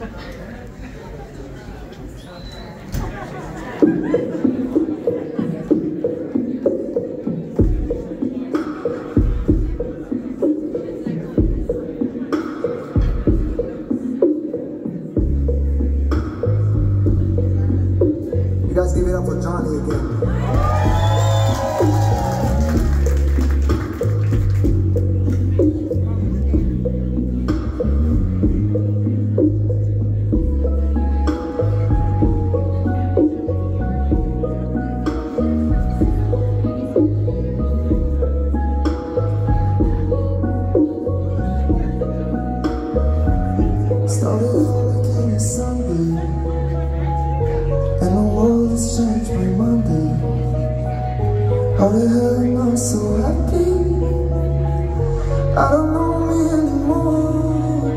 You guys give it up for Johnny again. How the hell am I so happy? I don't know me anymore.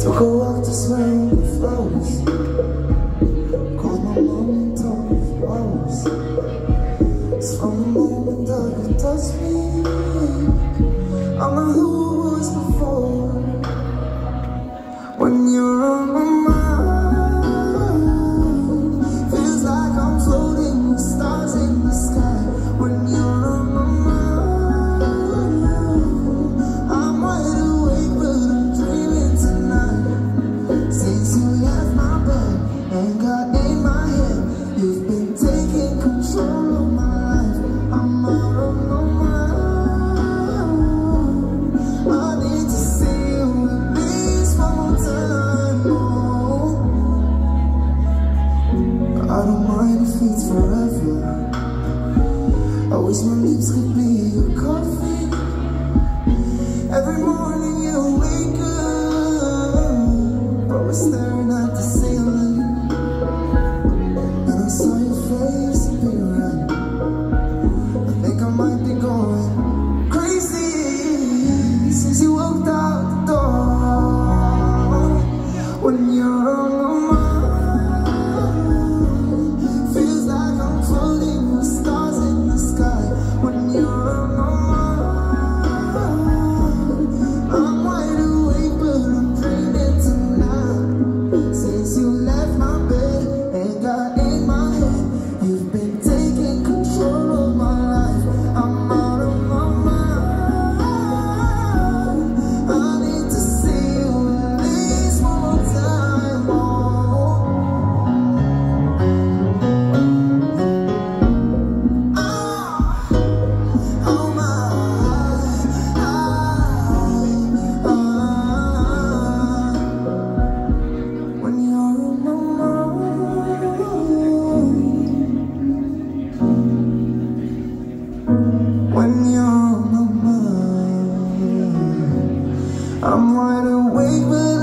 Took a walk to smell the flowers Called my mom and told me flowers It's from the moment that you touched me. I'm not who I don't mind if it's forever. I wish my lips could be your coffee. Every morning you wake up, but we're staring at the ceiling. And I saw your face appear I think I might be going crazy since you walked out the door. When you're on I'm wide awake. but